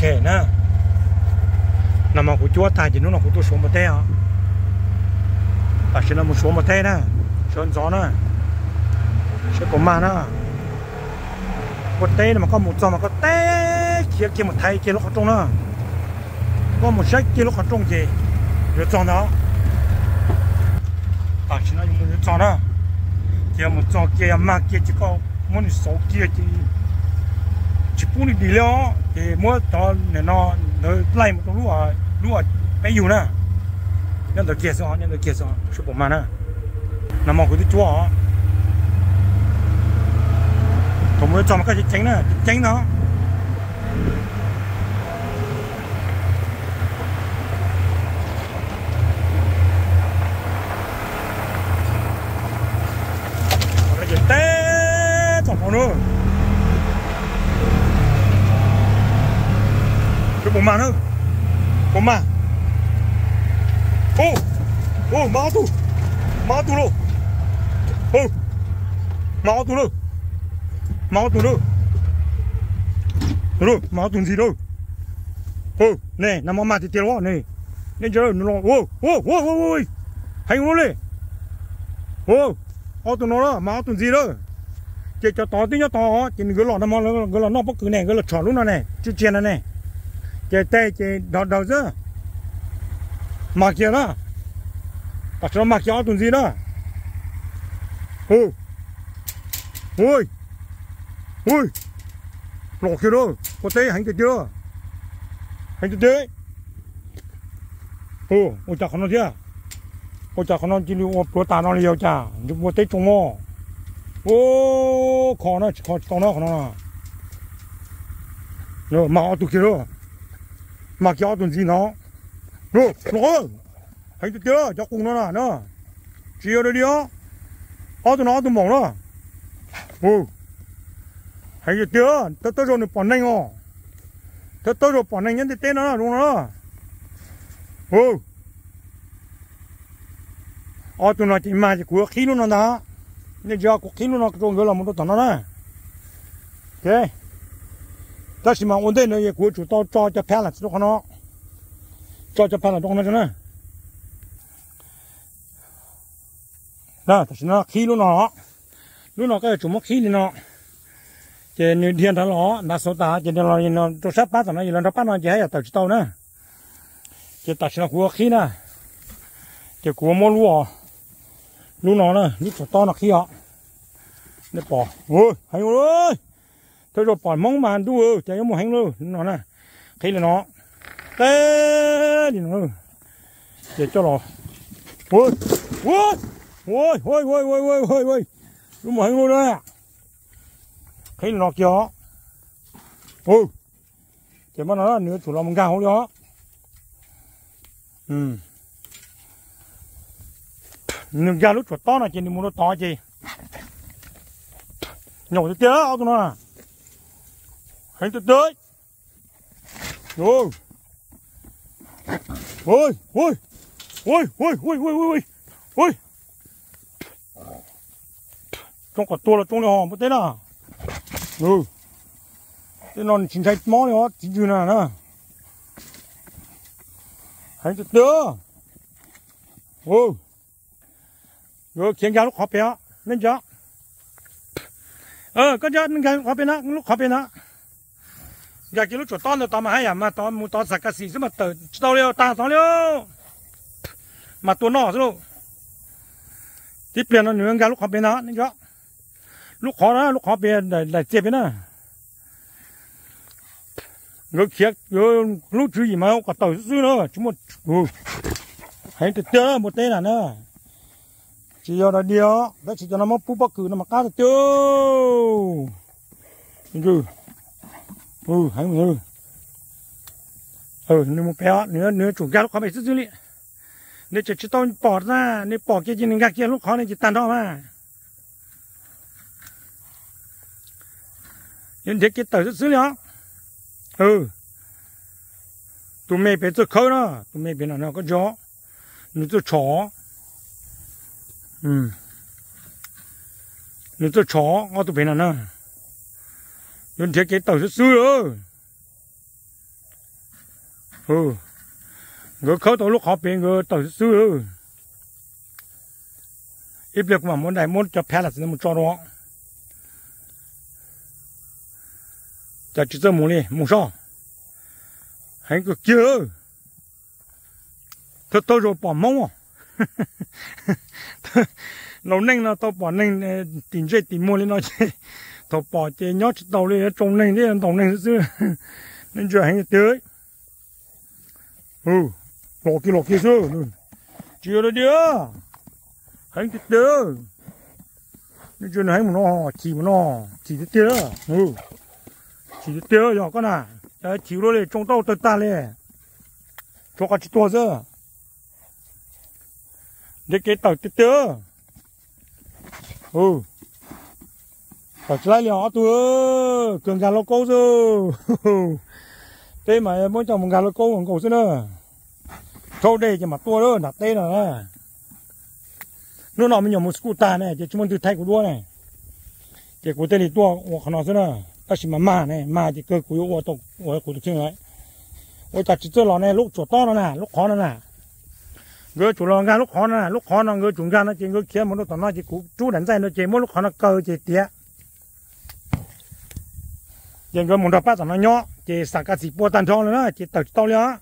chè nè. Nằm mà của chúa ta chỉ nó là của tôi xuống một té hả ta chỉ là một số một té nè. Sơn gió nè. Sẽ có mà nè. Một té mà có một giò mà có té kia kia một thay kia lúc ở trong nè. Có một sách kia lúc ở trong gì? Rồi giò đó. Ta chỉ là một giò nè kia một giò kia mà kia chỉ có một số kia chỉ chỉ phun đi lo thì mua đó nên nó nó lại một lúa lúa bé dù nè, nên được kia sao, nên được kia sao, chụp bộ mà nè, nằm mong cái chúa, thùng mới cho một cái tránh nè, tránh nó. 많아 엄마 오오 tu 마두로 오 tu 마두로 rồi máu tu gì đâu ô này nằm mà thì tiền đó nè, nên chờ nó ô ô ô ô ô hành luôn đi ô ô tụi nó đó máu tu gì đâu chỉ cho to tí cho to chỉ gỡ lọ nó mò gỡ lọ nó bóc cứ này gỡ lọ tròn luôn nó này chút chèn này cái tê cái đầu đầu chứ? Mặc kia đó? Bắt nó mặc kia tuần gì đó. Ôi ui. Ui. Lọ kia đó. Có tê hành cái chưa? Hành cái tê ồ ôi chả con nó chưa? Ôi chả con nó chỉ lưu bữa tà nó liều chả nhưng bữa tê trông mò ô, khó nó khó nó khó nó nó mà tụi kia đó. Mà cho tuần gì nó rồi nó thấy chưa cho cùng nó là nó chiều đây đi á ó tụi nó tụi mỏng đó ừ thấy chưa tớ tớ rồi nó bỏ nhanh ó tớ tớ rồi bỏ nhanh nhân tên nó đúng nó ừ ó tụi nó chỉ mà chỉ của khí nó đó nên giờ của khí nó trong cái là một tao nó nè ok 但是嘛，我那那也国主到找叫潘了，知道看到，找叫潘了，懂了着呢。那但是那 khí luôn nó, luôn nó cái chủ mất khí nó, chỉ như thiên thần nó, nó số ta chỉ nó nó tôi sắp bắt rồi nó, giờ nó bắt nó chỉ hay là tàu chỉ tàu nữa, chỉ tại sao của khí nè, chỉ của mua lúa, lúa nó nè, lúc to nó khí họ, nó bỏ, ôi, hay ơi tôi rồi bỏ mong mà đu ơ chạy một hành luôn nó nè khi là nó, tê đi nó ừ. để cho nó. Ôi ôi ôi ôi ôi ôi ôi ôi ôi. Đúng một hành luôn đấy khi là nó kia ôi thì mà nó là nửa chủ lòng bằng cao đó. Ừ. Nhưng ra lúc chuột to là chỉ đi mua nó to chứ. Nhổ cái tía ao tụi nó à Hành tới tới. Rồi. Ôi, ôi. Ôi, ôi, ôi, ôi, ôi. Ôi. Trong quả tua là trong à? ừ. này hòm một thế nào. Ừ. Thế nó chính sách mó này hết, chính dư nào nè. Hành tới tới. Ừ. Rồi khiến ra lúc khó bé. Lên cho. Ờ, có cho nên khó bé nó, lúc khó bé nó giờ cái lúc chỗ to nữa tao mà hay à? Mà tao mua tao sạc cái gì chứ mà tao tao liêu tao tao liêu mà tôi nọ rồi tiếp biển nó nướng cái lúc họ biển đó nên cho lúc họ đó, lúc họ biển để để tiếp biển đó. Rồi kia rồi lúc chú gì mà có tàu dư nữa chúng một ừ. Hay từ từ một tên là nữa chỉ cho nó điều đó chỉ cho nó móc bút bắc cử nó mà cá được chưa ừ ừ hay ừ ừ nếu một béo nữa nữa chủ gà lúc khó bị sức dữ liệu nếu chỉ tao bỏ ra nếu bỏ cái gì nên gà kia lúc khó nên chỉ tàn đó mà nhưng thế cái tờ rất dữ liệu ừ tụi mày phải tự khâu đó tụi mày phải nó nó có gió nó tự chó ừ nó tự chó nó tụi phải nó nó nhưng thế cái tàu rất xưa rồi ừ người khâu tàu lúc họ bên người tổ sư ít việc mà muốn đại muốn cho phe là muốn cho đó cho chỉ cho muốn đi muốn sao hãy cứ kia thật tôi rồi bỏ mông à. Lâu nên nó tôi bỏ nên ờ, tìm chơi tìm mua lên nó chơi tôi bỏ chế nhót tàu lên trồng nên đi trồng nên chứ nên chưa hành tới. Ừ lọ kia lọ kia chứ chưa rồi chưa hành cái tới. Nên chưa hành một nó chỉ một nó chỉ tới tới. Ừ. Chỉ tới tới rồi, con à. Chỉ rồi để trồng tàu tới ta lên. Cho cái chỉ to giờ để cái tàu tới tới. Ừ tàu lại liền tôi cường gà lô cô rồi. Thế mà muốn chồng gà lô mùng cổ chứ nữa. Thôi đây chỉ mà tua đó, đặt đây rồi nó nào mình nhổ một scooter này chỉ chúng mình từ thay của đua này. Chỉ của tên thì tua của khả chứ nữa. Ta chỉ mà mà này mà chỉ cơ của của tổ của của tổ chức lại ôi ta chỉ chơi lò này, lúc chỗ to nó nè lúc khó nó nè người chủ lò ngang lúc khó nè lúc khó nó người chủ ngang nó chỉ người kia một lúc nó chỉ cú chú đánh dây nó chỉ, mỗi lúc khó nó cơ chỉ tiếc giờ người muốn đợt bắt nó nhỏ chỉ sạc cái gì bùa tan thong nữa chỉ tật tao nữa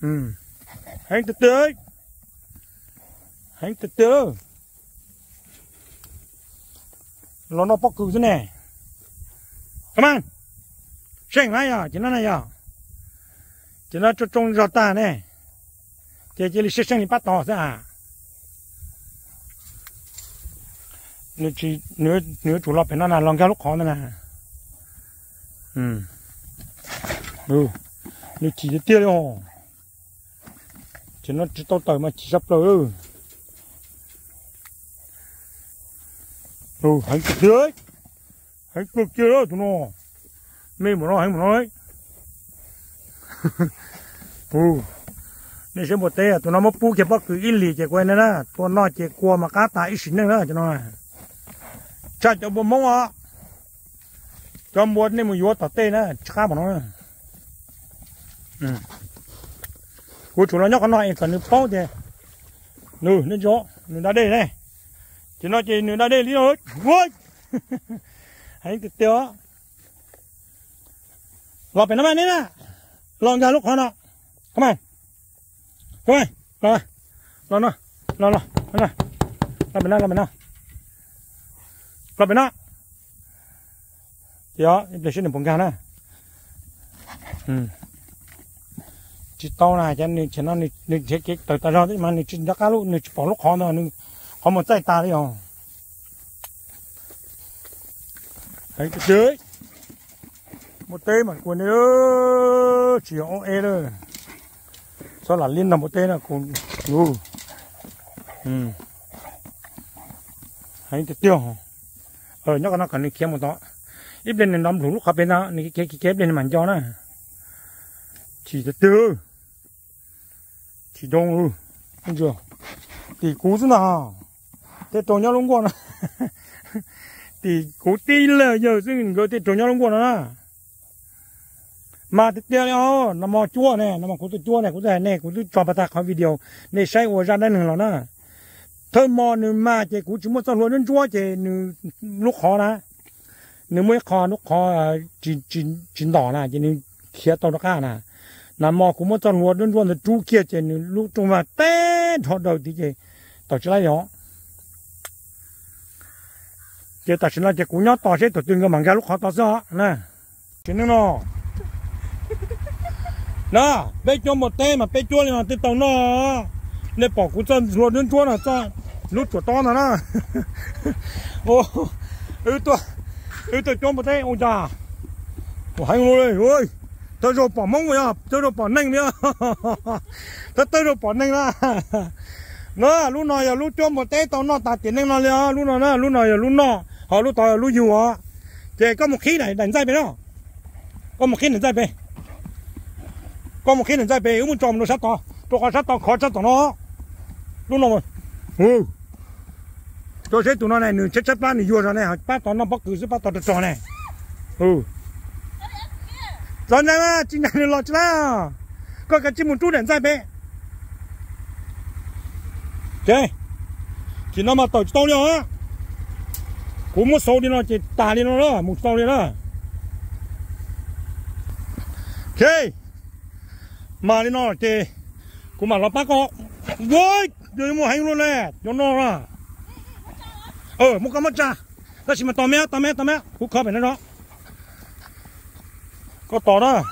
ừ. Hành từ từ hành từ từ. Nó nó bóc cử thế này. Come on. Xem ngay à chỉ nó này à chỉ nó cho trông rau ta này. Chỉ chỉ là sinh sinh bắt tỏ ra nếu chỉ nếu nếu chủ lọ phải nó là lòng cái lúc khó nữa nè ừ. Ừ. Nếu chỉ để tiêu rồi chỉ nó chỉ tao tới mà chỉ sắp rồi ừ hãy cực dưới hãy cực chưa đó, tụi nó. Mê một nó hãy một nói ừ. Nên sẽ một tê tụi nó mất pu cái bắc cứ in lì chỉ quên nữa tụi nó chỉ qua mà cá tài ít xíu nữa cho nó chắc cho bố mông à cho mua nên một yếu tao tê nữa chắc mà nó. Ừ. Cô chủ nó nhóc nó còn nước bao thì nừ nên chỗ, nừ đã đây này. Chỉ nó chỉ nừ đã đây lý rồi vui hãy cái tiêu lọp phải nó mày nè lọp ra lúc họ nó come on. Come on. Rồi lo nó lo lo lo lo bên đó lo bên lọp lo bên đó thì đó để xin được bông gan nè. Ừ. Chỉ tao này cho nên chỉ nó nên nên chế cái từ từ đó mà nên chỉ đã cá lúc nên bỏ lúc họ nó nên họ một tay ta đi không thấy cái dưới. Một tê mà quần nữa chỉ ô e thôi sau là liên là một tê là cùng ừ. Ừ. Thấy cái tiêu ờ nhóc nó cần đi kiếm một đó ít lên nên nắm đủ lúc khắp bên đó nên cái cái kép lên này cho nó chỉ cái tiêu chỉ đông ừ không chưa thì cú thế nào thế trồng nhau luôn qua thì cú tin là giờ chứ người thì trồng nhau luôn qua nè mà tiếp theo đó nó mò chua này nó mò cú tôi chua này cú tôi này cú tôi cho bà ta khỏi video này sai của ra đây nữa nè thơm mò nữa mà chị cú chúng muốn sao luôn nên chua chị lúc khó nè nếu mới khó lúc khó chín chín chín đỏ nè chỉ nên khía tao nó cả nè nằm mò cũng muốn cho luôn luôn luôn là chú kia chỉ lúc trong mà té thọ đầu thì chỉ tao chỉ lấy đó chỉ tao chỉ lấy chỉ cũng nhớ tao sẽ tụi từng cái mảng ra lúc họ tao sao nè chỉ nó nó nè bây cho một té mà bây chua lên mà tới tao nó nên bỏ cũng chân luôn luôn chua là cho lúc chuột to nữa nè ô ừ tôi tôi cho một té ông già, ôi hay luôn ơi tôi rồi bỏ mông rồi tôi rồi bỏ nành nữa. Tôi tôi rồi bỏ nành ra. Nó lúc nào giờ lúc cho một té tao nó tạt tiền nành nó liền lúc nào nó lúc nào giờ lúc nó họ lúc tao lúc nhiều họ. Thì có một khí này đánh dây bên đó. Có một khí đánh dây bên có một khí đánh dây bên ứng muốn trồng nó sát to tôi có sát to khó sát to nó. Lúc nào mà ừ cho thế tụi nó này nửa chết chết ba nửa vua rồi này bắt tao nó bắt cứ sẽ bắt tao được tròn này. Ừ. Rồi này là chính là lo chứ là có cái chim một chút đèn dài bé ok chị nó mà tổ tao đi hả cũng một số đi nó, chị tà đi nó đó một số đi đó. Ok mà đi nó thì cũng mà nó bắt có. Với rồi mua hành luôn nè cho nó ra ờ một cái mất cha. Đó chỉ mà tao mẹ tao mẹ tao mẹ cũng khó phải nó có tỏ đó.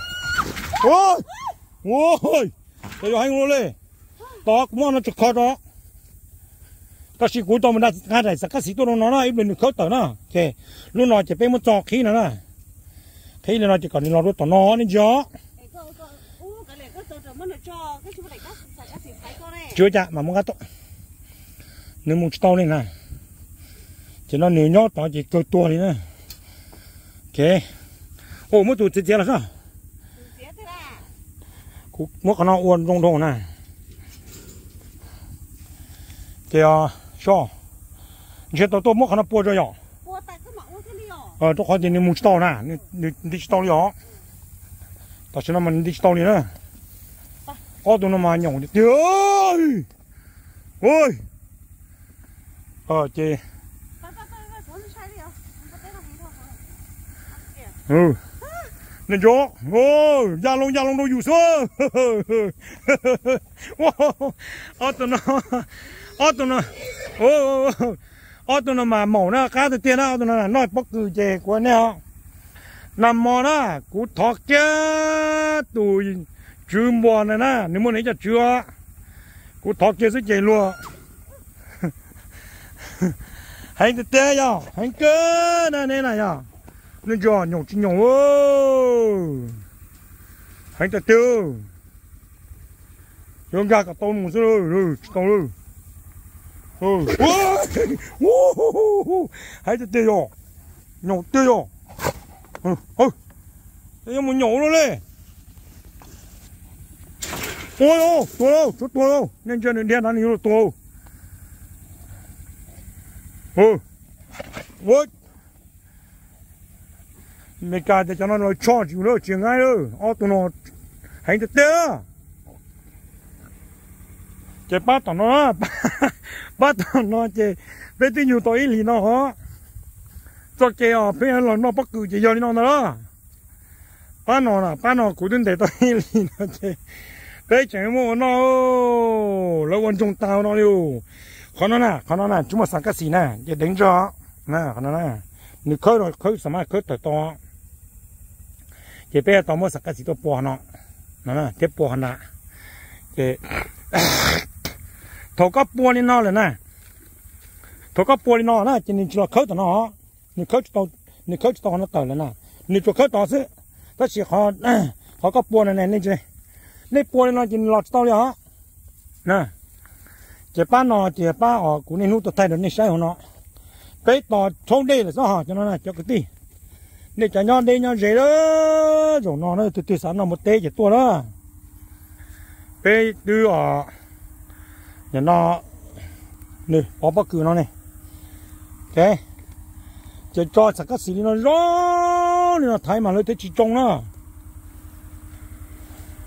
Ôi! Ôi! Tôi hành luôn lên tỏ cũng nó chụp khó đó ta chỉ cúi tao mình đã khai đại sắc cái tôi nó nó ít bên khó tỏ nó ok. Lúc nào chỉ bên một trò khí nữa nè khí này nó chỉ còn nó tỏ nó, nên gió. Chưa chả mà muốn gắt tốt nếu muốn tao lên nè chỉ nó nửa nhót tao chỉ cơ tua đi nè ok. Ô mới tụt chết là sao? Mất cái nó uốn rong rong nè kìa cho. Chỉ tao tôi mất cái nó bua cho nhỏ. Ờ tôi khỏi thì nếu muốn tao nè nếu đi tao đi họ tao chỉ nó mình đi tao đi nữa. Có tụi nó mà nhổ đi ơi! Ôi! Ờ chị ừ chó, gió ô gia long gia long đâu dù số ô tụi nó ô tụi nó ô ô tụi nó mà mổ nó cá tụi tiền đó tụi nó nói bất cứ gì của anh nằm mò đó cú thọ kia tụi chưa mò này nè nếu muốn lấy cho chưa cú thọ kia sẽ chạy luôn hành tụi tiền nhau hành cơ nè này này nhau nên giò nhổ chỉ nhổ. Hái cái tiêu chúng ta cả tôm một số rồi tôm rồi ừ. Hành cái tê nhổ. Tiêu ya ừ ừ. Một nhổ luôn đi ôi ô tua đâu, chút tua đâu. Nên cho nên đen ăn nhiều tua ừ. Ôi mày cả cho nó nói cho chịu nữa chuyện ngay đâu ô tụi nó hành được tê chế bắt tụi nó, bắt tụi nó chế bé tí nhiều tuổi lì nó hả? Cho chế à bây giờ nó bắt cứ chế giờ nó nữa bắt nó là, bắt nó cố định để tuổi lì nó chế bé chế mua nó. Lâu quan trọng tao nó liu. Khó nó nè, khó nó nè, chúng mà sang cái gì nè. Để đánh cho. Nè, khó nó nè. Nếu khơi rồi khơi sao mà khơi tới to bây bé tao mua sang cái gì tôi bỏ nó nó nè tiếp bỏ nè cái thầu có bỏ lên nó rồi nè thầu có bỏ lên nó nè chỉ nên cho khơi nó nếu khơi tao nên khơi tao nó tới rồi nè nên cho khơi tao sẽ tao chỉ họ họ có bỏ này này nên chứ lấy bùa nó chỉ lọt tao đi hả nè chỉ ba nó chỉ ba ở cũng nên nút tay được nên sai hả nó cái tao thông đây là sao hả cho nó là cho cái gì nè cho nhon đây nhon dễ đó. Rồi nó nó từ từ sáng nó một tê chỉ tua đó. Cái đưa ở nhà nó nè bỏ bất cứ nó này. Ok cho cho sạc cái xì nó rõ nó thấy mà nó thấy chỉ trông đó.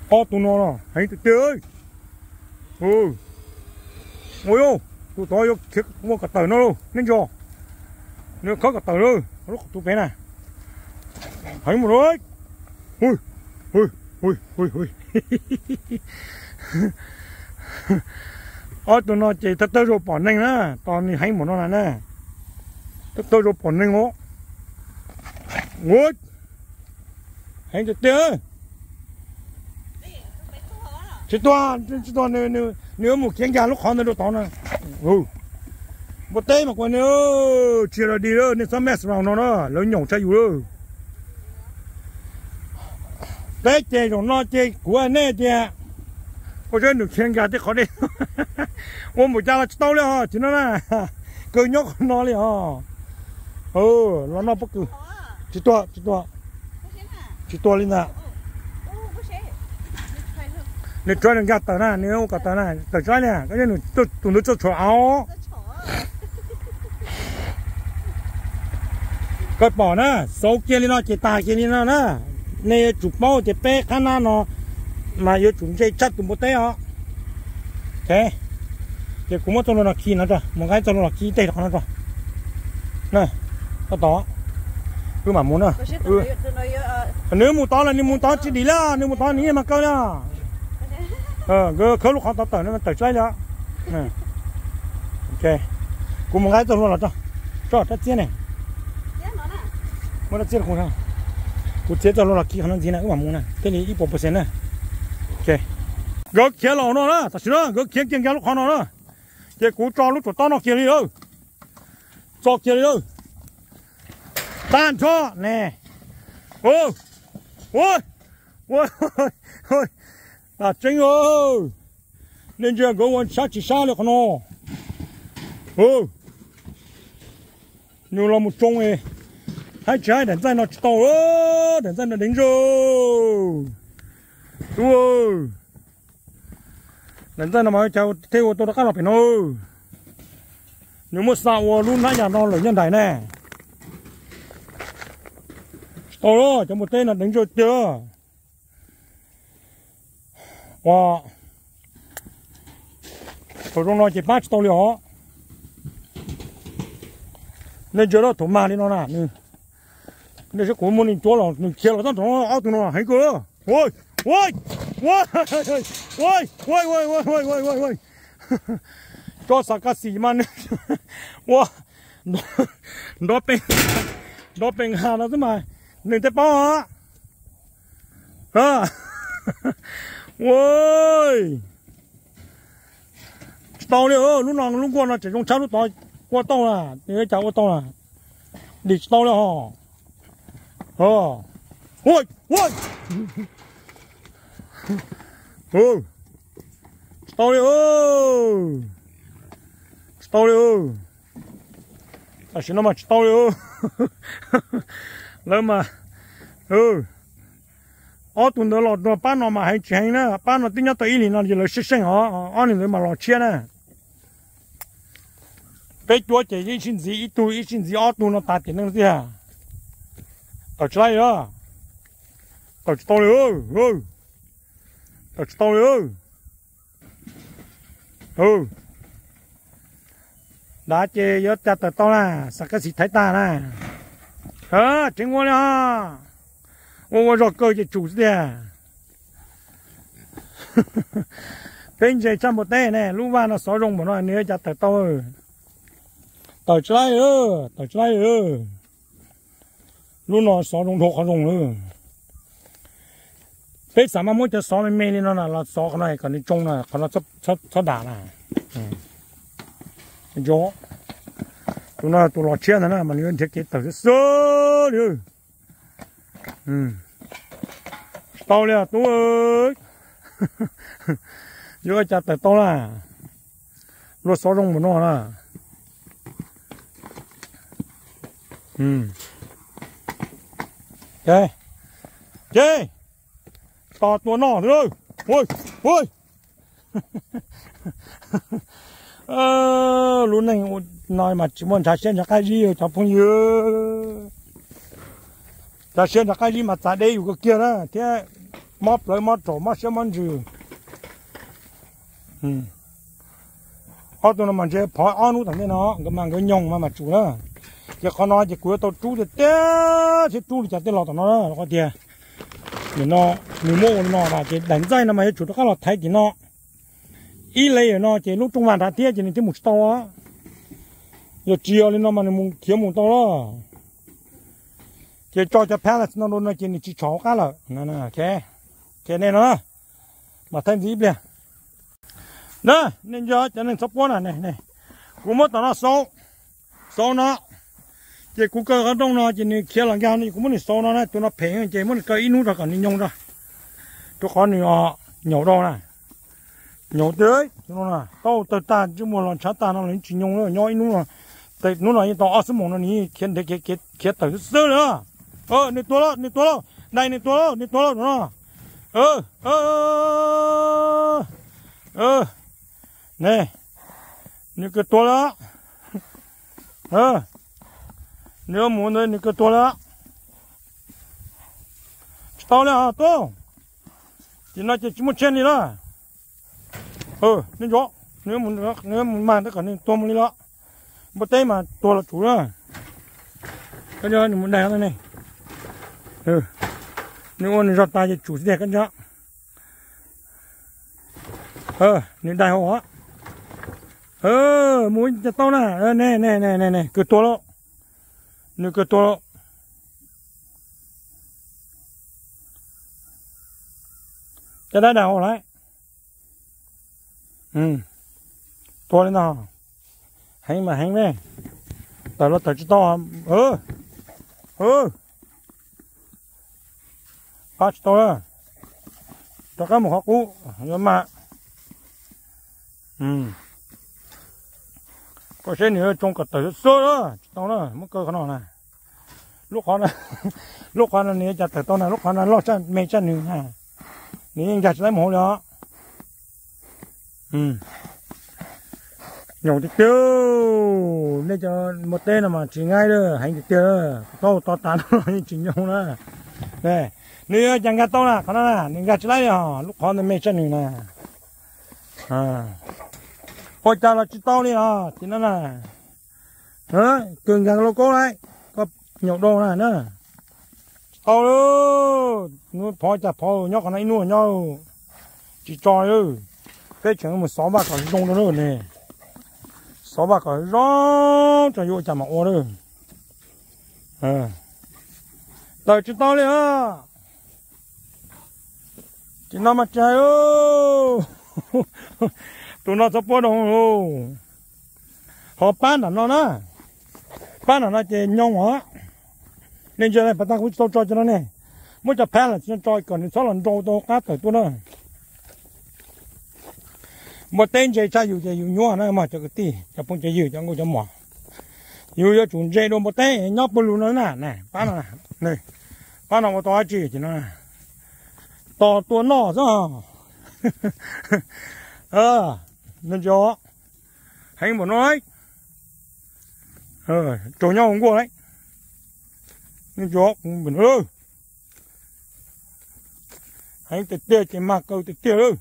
To tụi nó nó, hãy từ từ chơi ừ. Ôi, ô, tụi tôi yêu thiệt mua cả tờ nó luôn nên cho. Nếu có cả tờ luôn lúc tụi bé này thấy một rồi ui ui ui ui ui. Ở tụi nó chỉ thật tới rồi bỏ nhanh á tao đi hay một nó là nè. Thật tới rồi bỏ nhanh ngó ui hay tụi tớ. Chỉ to chỉ to nếu nếu nếu một kiến gà lúc khó nó đâu tao nè ừ. Một tay mà còn nếu chỉ là đi đó. Nên sao mess vào nó đó. Lớn nhổ chạy rồi bé chê rồi nó chê của nè chê. Có chơi được khen gà thì khó đi. Ôm một cha là tao liền hả? Chỉ nó là cứ nhóc nó liền hả? Ừ nó nó bất cứ. Chỉ to chỉ to chỉ to lên nào nếu cho nên gạt tao na nếu gạt tao na tao chơi nè. Cái này tụi tụi nó chơi chó áo. Cái bỏ nè. Số kia đi nó chỉ tài kia đi nó nè nè chụp bao thì bé khả năng nó. Mà yêu chúng chơi chắc tụi một té họ. Thế. Thì cũng mất cho nó khi nó rồi một cái cho nó khi tê nó rồi nè có to. Cứ mà muốn à. Ừ. nếu muốn to là nếu muốn to chỉ đi là. Nếu muốn to ní mà cơ là. Ờ cứ khởi lúc họ to tờ nó tờ chơi đó ok. Cũng một cái nó là cho. Cho nó chia này. Mà nó chia không sao cụ chế cho nó là khi hắn gì này cũng mà muốn này cái này ít bộ percent này ok gỡ kia lò nó đó thật sự đó gỡ kia kia kia lúc họ nó đó cái cú cho lúc cho to nó kia đi đâu cho kia đi đâu tan cho nè ô ôi ôi ôi à chính ơi nên giờ gỡ quan sát chỉ xa được nó ô nhiều là một trong ấy hai trái đèn dây nó to rồi đèn dây nó đánh rồi đúng rồi. Đèn dây nó mà cháu theo tôi đã cắt lọc phải nó nếu mà sao luôn nãy giờ nó lấy nhân đại nè. To đó cho một tên là đánh rồi chưa? Wow tôi trong nó chỉ bắt tôi liệu nên giờ đó thủ mà đi nó nè nên sẽ cũng muốn đi chỗ là mình chia là nó nó áo tụi nó hay cơ ôi ôi ôi ôi ôi ôi ôi ôi ôi ôi ôi cho sao cái gì mà nè wow nó nó bên nó bên hà nó thế mà nên tới bao á à ôi tao đi ơ lúc nào lúc qua nó chỉ trong cháu lúc tao qua tao là thì cái cháu qua tao là đi tao là hả ờ. Ôi ôi. Ừ. Tao đi ơ tao đi xin nó mà, story ừ. đi ơ mà ừ. Ở tuần đó lọt nó bán nó mà hay chạy nữa bán nó tính nhất tới ý nó chỉ là sinh sinh họ ở này mà lọt chia nữa bé chúa chỉ ý xin gì ít tu ít xin gì ờ, ở tu nó ta tiền nó gì à? Cậu chú tay tao Cậu chú tao nữa Ừ Cậu tao nữa Ừ. Đã chê gió cha tờ tao nè, Sao cái gì thấy ta nè? Ờ chính quá nè. Ô rồi cơ chị chủ gì à? Bên dây trăm một tay nè Lúc ba nó xóa rung một nó nữa cha tờ tao Tờ chú tay ừ Tờ chú tay ลูกนอสอนลงโทเขาลงเลยเป็นสามารถมุ่งจะสอนไม่เมนี่นั่นน่ะเราสอนเขาหน่อยก่อนนจงน่ะเขาเราชอบชอบชอบด่าน่ะโยตัวน่ะตัวหลอดเชี่ยนะน่ะมันเรื่องเทคนิคต่างๆเสือเดียอืมโตเลยตัวเยอะจัดแต่โตละรถสอนลงบนนอน่ะอืม chơi chơi tao nỏ nó rồi ôi ôi. Ờ lúc này nói mà chỉ muốn trả tiền cho cái gì cho phong như trả tiền cho cái gì mà tại đây cái kia đó. Thế móp lại móp trổ, móp xem món gì. Ừ. Ở tụi nó mà chơi phá ăn uống thằng này nó, cái mà cái nhông mà mà chủ đó chỉ con nó chỉ cuối tao chú thì té chỉ chú thì chả té lọt nó đó có tiền. Thì nó, người mua nó là chỉ đánh dây nó mà chủ nó có là thấy thì nó. Ý lấy nó chỉ lúc trung hoàn đã tiếc chỉ nên tiếc một tàu á. Giờ chiều lên nó mà mình kiếm một tàu đó. Chỉ cho cho phép là nó luôn nó chỉ nên chỉ chó cá là nè nè ok ok này nó. Mà thêm gì bia nè, nên cho cho nên sắp quá này này này cũng mất nó sâu sâu nó chỉ cũng cơ cái đông nó chỉ nên kia là cái này cũng muốn sâu nó này, tụi nó phèn chỉ muốn cái inu ra còn đi nhông ra. Tụi con này họ nhổ đâu này. Nhổ tới tụi nó là tao tao ta, chứ mua lần chát ta nó lên chỉ nhông nữa, nhỏ inu là tại nó là tao ăn món nó ní, khiến để cái cái cái tao sơ nữa. Ờ nè tua đó nè tua đó này nè tua đó nè tua đó nó ờ ờ ờ nè nè cái tua đó ờ nếu muốn nữa nè cái tua đó tao là to chỉ nói chỉ một chân đi đó ừ nên gió nếu muốn nếu muốn mang tất cả nên to một đi đó một tay mà to là chủ đó cái đó mình muốn đào này này. Ừ. Nếu muốn rót tay thì chủ sẽ cái đó ờ nên đào họ ờ muốn cho tao ờ, nè. Nè nè nè nè cứ to lo nếu cứ to. Cái đó đào lại? Ừ. To lên nào. Hành mà hành đấy tao ừ. Ừ. nó tao to. Ơ, ơ, bắt to rồi cái một học cũ nhớ mà ừ có xe nữa trong cả tử số đó tao nó mất cơ khả này lúc khó này lúc khó này nè chặt tờ tao này lúc khó này lo chân mẹ chân nữa ha nè chặt lấy mổ đó ừ nhổ thì tiêu nên cho một tên là mà chỉ ngay đó hành thì tiêu tao to tán rồi chỉ nhổ đó nè nếu chẳng gạt tao là con nè nên gạt lấy à lúc khó này mẹ chân nữa nè à phải cha là chỉ to đi à. Thì nó là đó cường gắng lô cố đấy. Có nhậu đồ này nữa. To luôn. Nuôi phải chả phò nhóc con này nuôi nhau. Chỉ cho ư. Cái chuyện mà sáu bạc còn đông đó nữa nè sáu bạc còn rõ cho vô chả mà ô nữa. À đợi chỉ to đi à chỉ nó mà chạy ư tụi nó sắp bớt không họ bán là nó nó bán là nó chỉ nhông hả? Nên giờ này bắt đầu cũng cho cho nó nè. Muốn cho phép là cho cho còn số lần đồ đồ cá phải tụi nó. Một tên chơi chạy, dù chạy dù nhua nó mà cho cái tì, cho phong chạy dù cho ngồi cho mỏ. Dù cho chúng chơi đồ một tên nhóc bự luôn nó nè. Nè bán là này bán là một to chỉ chỉ nó to tua nọ rồi ờ nên cho hay một nói. Ờ chỗ nhau không qua đấy. Nên cho mình ơi hay tết tết chỉ mặc câu tết tết ơi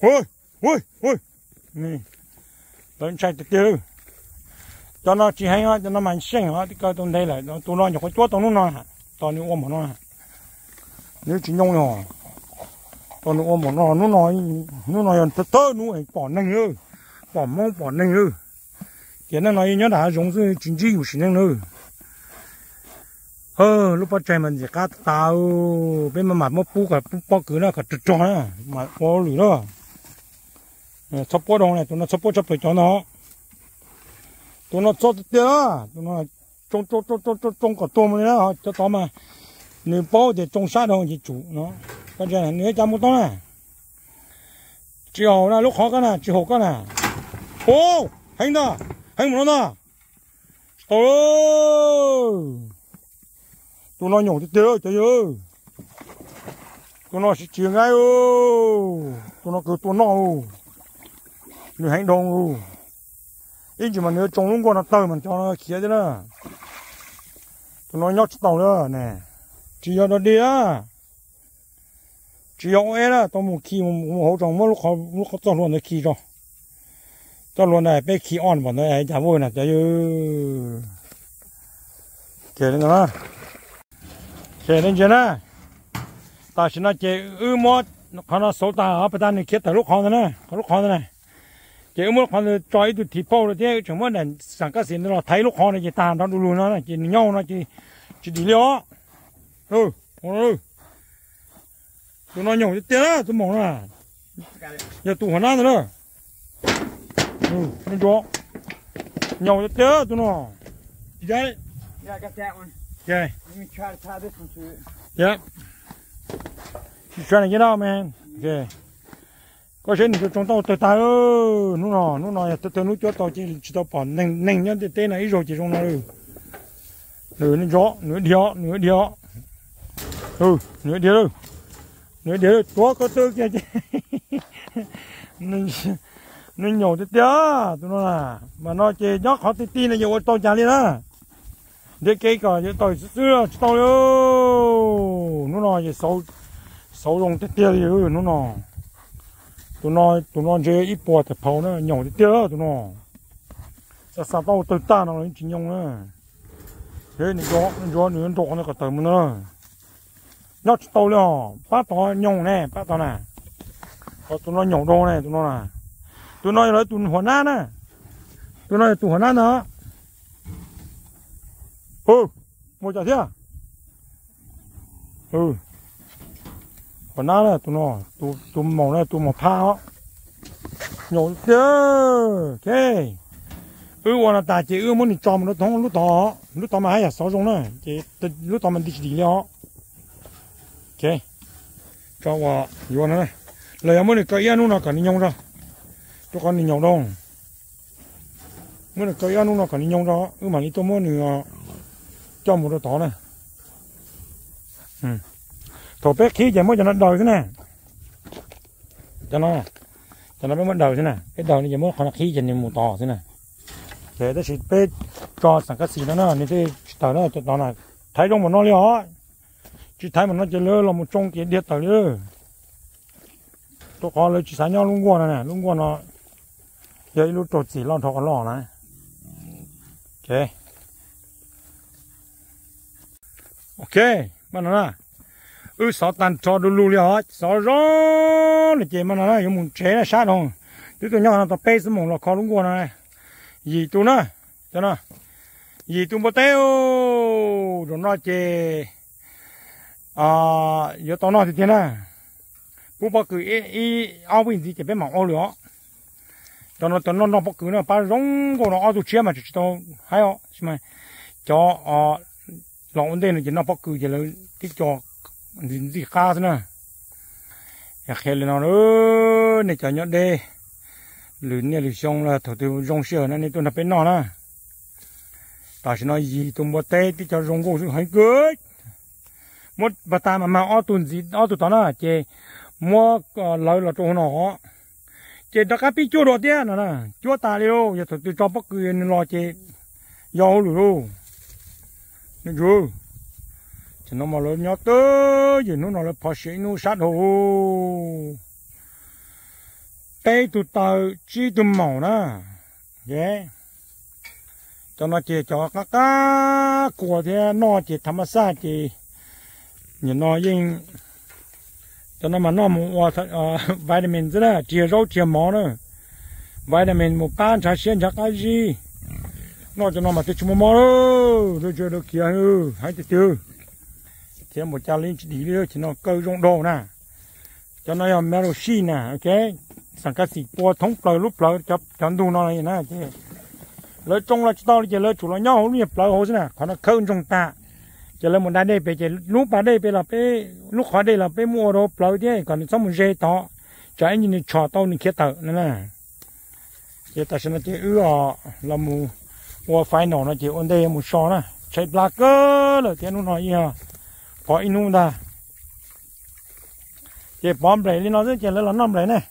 ôi ôi ôi. Nè. Lớn chạy tết tết ơi cho nó chỉ hay cho nó mạnh sinh hả thì cái tôi đây là tôi nó nhọc cái chúa tôi nó nói hả? Tụi nó ôm một nó nếu chỉ nhông nhỏ còn nó ôm nó nó nói nó nói tớ tớ nó ấy, bỏ nâng ư bỏ mông bỏ nâng ư cái nó nói, nhớ đã, giống như chính trị của chính năng ư ờ lúc bắt chạy mình chỉ cá tao ừ, bên mà mặt mất bu cả bu bao cứ là cả trật tròn á, mà có lửa đó. Ờ, chấp bó đồng này, tụi nó chấp bó chấp phải cho nó. Tụi nó cho tiền á, tụi nó trông trông trông trông trong cả tôm này đó cho tao mà. Nếu bao để trông sát đâu thì chủ nó bây này nếu chăm một to này. Chỉ hồ là lúc khó cái này chỉ hồ cái này. Ô hành đó hành một nó ôi tụi nó nhổ thì tiêu trời ơi. Tụi nó sẽ ngay, ô. Tụi nó cứ tụi nó, ô. Người hành động, ô. Ít chỉ mà nếu trồng luôn qua nó tơi mà cho nó kia chứ nữa tụi nó nhóc tàu nữa, nè. Chỉ cho nó đi á chỉ có ấy là tôi muốn khi một hậu trồng một lúc họ lúc họ cho luôn để khi cho cho luôn này bé khi on bọn nó ấy chả vui nè chả như kể lên đó kể lên chưa nè ta chỉ nói chơi ư mót họ nó số ta ở bên này kia tới lúc họ nè lúc họ nè chơi ư mót họ nó cho ít thịt bao rồi thế chúng nó sang cái gì nó thấy lúc họ này chỉ tàn nó đủ luôn nó chỉ nhau nó chỉ chỉ đi lió ừ ừ tụi nó nhổ tiền á tụi mỏng à. Giờ tụi họ ăn rồi ừ nên cho nhổ tiền á tụi nó. Đấy? Yeah, I got that one. okay Let me try to tie this one to it. yep you trying to get out man. Okay có chuyện thì chúng tao từ ta ơ nó nọ nó nọ từ từ nó cho tao chỉ chỉ tao bỏ neng neng nhá tên này rồi chỉ trong nó rồi nửa nó gió nửa đió nửa đió ừ nửa đió nữa đứa tua có tư kia chứ nên nên nhổ thì tía tụi nó là, mà nó chơi nhóc, họ tí tí là nhiều tôi trả đi đó để cái cả để tôi xưa tôi yo nó nói gì sâu sâu tí tết tiêu yo nó nói. Tụi nó tụi nó chơi ít bò thì phao nó, nhổ thì tía tụi nó sao sao tao tự ta nó chỉ nhông nữa thế này gió gió nữa độ nó cả tầm nữa nó tàu lò bắt to nhồng nè bắt to nè. Có tụi nó nhồng đô này tụi nó nè. Tụi nó nói tụi hồn nát nè tụi nó tụi hồn nát nữa ừ mua chả thế à. Ừ. Hồn nát là tụi nó tụi tụi màu này tụi màu phao nhổ chưa, ok. Ư ừ, là ta chỉ ư muốn đi cho nó thong lúc to lúc to mà hay là sáu rong nữa chỉ lúc to mình đi chỉ đi nhau ok cho vào vô nữa này lời muốn đi cái ăn uống là cả đi nhông ra. Cho con đi nhậu đâu muốn đi cái ăn uống là cả đi nhông ra. Cứ mà đi tôi muốn nữa cho một đôi tỏ này ừ. thổ bé khí giờ mới cho nó đời cái này cho nó cho nó mới mất đầu thế này cái đầu này giờ mới còn khí chỉ nên một tỏ thế này để đó chỉ bé cho sản cái gì nó nó nên thế tờ nó cho nó là thấy trong một nó liò chỉ thấy mà nó chỉ lơ là một trong cái điện tờ lơ. Tôi có lấy chỉ sáng nhau luôn qua này luôn qua nó vậy lúc trộn chỉ lon thọ có lò này. Ok. Ok mà nó là ừ sáu tàn cho đu lù liao sáu rõ là chị mà nó là dùng một chế là sát không? Tôi tôi nhau nó tập bê mùng, là khó luôn qua này gì tu nữa cho nó. Gì tu một teo rồi nó chơi à giờ tao nói thì thế này bố bác cứ ý ý áo gì chỉ biết mặc ao lửa cho nó tao nó nó bác cứ nó ba rong của nó ao tu chia mà chỉ tao hay không mà cho à lòng đây là chỉ nó bác cứ chỉ là cái cho gì gì khác nữa ya khi nó nữa này cho nhớ đây lưỡi này lưỡi xong là thổi tiêu rong sữa nó nên tôi nạp bên nó nè ta sẽ nói gì tôi mua tê thì cho rong gỗ hay cưới một bà ta mà mà ở tuần gì ở tuần đó là chị mua ờ, lợi là chỗ à? nó chị đã cá pi chua đồ tiền nè chua ta liêu giờ thủ tiêu cho bắt nên lo chị giàu luôn rồi chỉ nó mà lớn nhớ tới giờ nó là phá sĩ nó sát hồ tây tụ tao chỉ tụ màu nè yeah cho nó chỉ cho các cá của thế, nó chỉ tham sát chỉ nhìn nó yên cho nó mà nó một ờ, vitamin thế là chỉ rau chỉ mỏ nữa vitamin một ban trái xuyên chắc cái gì? Nó cho nó mà tôi chúng mò rồi chơi được kia ừ hãy từ từ thì một cha linh chỉ đi nữa chỉ nó cơ rong đồ nè. Cho nó làm mèo nè, ok? Sản cái gì qua thống plei lúc plei cho cho đủ nó này nè chứ lấy trong là tao chỉ lấy chủ là nhau lúc nhập plei hồ nè. Còn nó khơi trong ta giờ là một đá đây bây giờ lúc bà đây bây là bây lúc khó đây là bây mua đồ plau thế còn xong một dây to cho anh nhìn trò tao nhìn kia tờ nữa nè giờ ta sẽ nói chuyện ư là mù mua phải nổ chỉ ôn đây một sò chạy black cơ là thế nó nói gì hả có bom bể lên nó chứ chỉ là nó bể này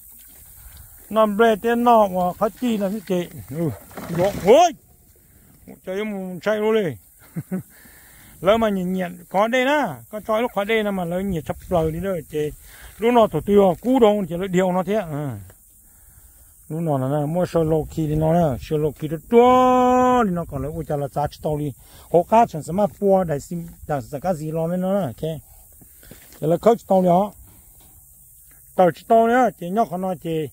nằm bể thế nó mà khách chi là cái chị ừ ôi trời ơi chạy luôn đi？lỡ mà nhiệt nhiệt có đây na có trói lúc có đây là mà lỡ nhiệt sắp lời đi rồi chị lúc nào tổ tiêu cú đâu, chỉ lấy điều nó thế à lúc nào là mua sơ lô kỳ thì nó nè sơ lô kỳ đó tua thì nó, còn lại ui chả là giá trị tao đi. Họ cá chẳng sao mà bua đại sim đại sự cái gì lo nên nó nè ok giờ là coach tao đó tao chỉ tao nữa chị nhóc nó chị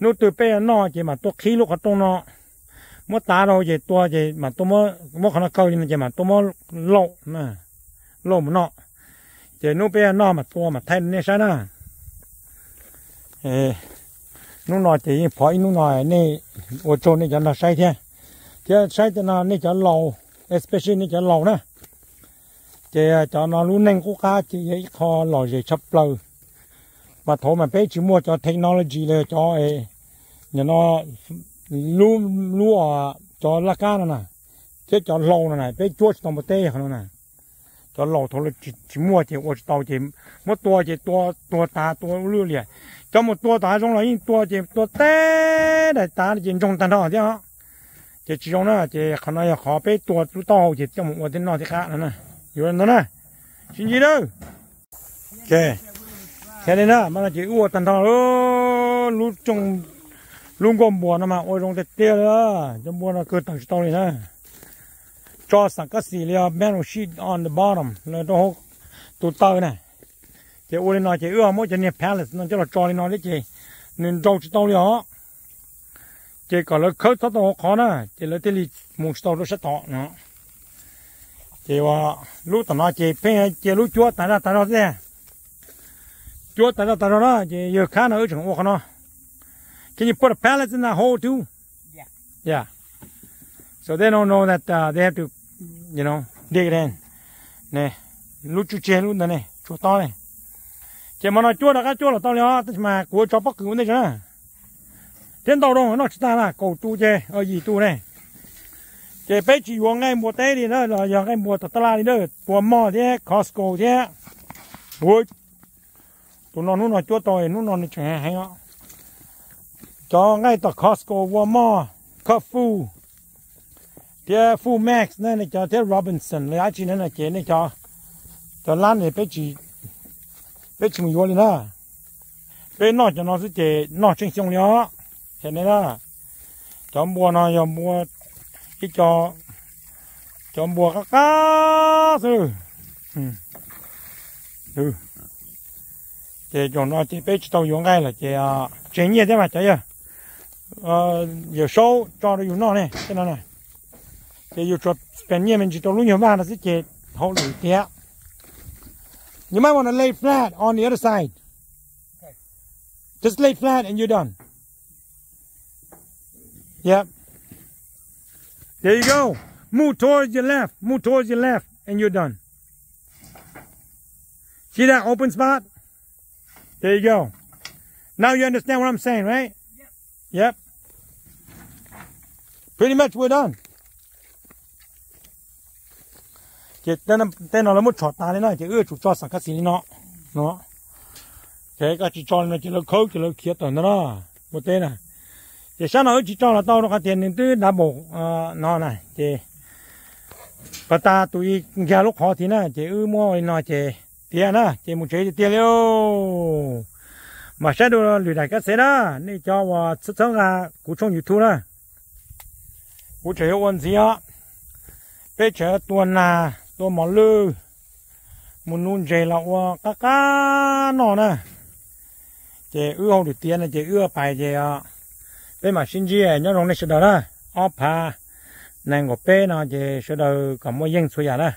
nó từ bé nó chị mà tôi khi lúc họ tông nó mua ta đâu chỉ tua chỉ mà tôi mua mua khả năng câu chỉ mà tôi mua lộ nè lộ mà nọ chỉ nó bé nó mà tua mà thay nên sao nè nó nói thì phải nó nói này ô chỗ này cho nó sai thế chứ sai thì nó này cho lâu especially này cho lâu nè thì cho nó luôn nên có cá chỉ ấy kho lò gì chấp lâu mà thôi mà bé chỉ mua cho technology là cho ấy nhà nó lu lu ở cho la ca nè. Thế cho lâu nè bé chuột tôm bơ tê hả nè. Cho lâu thôi là chỉ chỉ mua chỉ ô tàu chỉ, một tua chỉ tua tua ta, tua lưu liền cho một tua ta trong này tua chỉ, tua tê để ta chỉ trong tan đó chứ hả? Chỉ chỉ trong đó chỉ khả năng là khó bé tua chú tàu chỉ cho một ô tin nó thì khác nè. Rồi nó nè. Xin gì đâu? Ok. Thế nên đó mà chỉ ô tan đó lu trong ลุงก็บัวนะมาโอ้ยลงเตี้ยเลยจะบัวนะเกิดต่างจากตรงนี้นะจอสังกะสีเรียแม่ลงชีด on the bottom แล้วต้องตัวเตอร์นะจะอ้วนหน่อยจะเอื้อมั่วจะเนี่ยแพ้เลยนั่นจะเราจอเลยนอนได้จีหนึ่งจอจากตรงนี้เหรอจะก่อนแล้วเขาต้องขอนะจะแล้วที่ลีมุงสตอร์รถสตอเนาะ chịว่าlúc tao nói chị phải chị lúc chúa tại ra tại đó thế chúa tại ra tại đó chị giờ khá nữa chẳng có nó can you put a pallet in that hole too? Yeah. yeah. So they don't know that uh, they have to you know dig it in. Nè lúc chú chè lúc này chú to này chị mà nói chúa là cái chúa là tao liền tức mà của cho bắc cứu này chứ. Trên tàu đâu nó chỉ ta là cầu tu chè ở gì tu này chị bé chỉ uống ngay mùa tết đi nữa rồi giờ ngay mùa tết la đi nữa mùa mò thế Costco thế. Ui tụi nó nó chúa tôi nó nó chẳng hay đó cho ngay tại Costco Walmart, mò Carrefour. Thế Full Max này là cho thế Robinson lấy chỉ này là chế này cho cho lan này bé chỉ bé chỉ mình đi nữa. Bé nó cho nó sẽ chế nó trên sông nhá, thế này đó. Cho mua nó cho mua cái cho cho mua các cá sư. Ừ. Ừ. Chế cho nó chế chỉ tàu dùng ngay là chế à, chế nhiệt thế mà chế à ờ giờ số cho nó dùng nó này cái nó này chế dùng cho bên nhiệt mình chỉ tàu luôn nhiều mà nó sẽ chế hậu lưỡi thế You might want to lay flat on the other side. okay. Just lay flat and you're done. Yep. There you go. Move towards your left. Move towards your left, and you're done. See that open spot? There you go. Now you understand what I'm saying, right? Yep. Yep. Pretty much, we're done. Chị tên tên nó là một chọt ta đấy nó chị ưa chủ cho sang cái gì nó. Nó. Thế cái chị cho nó chị nó khâu, chị nó kia tận nó một tên này. Chị sáng nào chị cho là tao nó có tiền nên tư đã bộ ờ, nó này chị bà ta tụi nhà lúc họ thì nè chị ư mua nó chị tiền nè chị một chế tiền liêu mà sẽ đồ lười đại cái xe đó, nên cho vào xuất sống ra cú trong youtube đó cú chế ôn gì á? Bây giờ tuần là tuần mỏ lư. Muốn nuôi chế là qua cá cá nọ nè. Chế ưa không được tiền là chế ưa bài chế à bây mà sinh gì nhớ rong này sẽ đó đó. Ốp hà nàng của bé nó chế sẽ đâu có mua yên suy giả đó.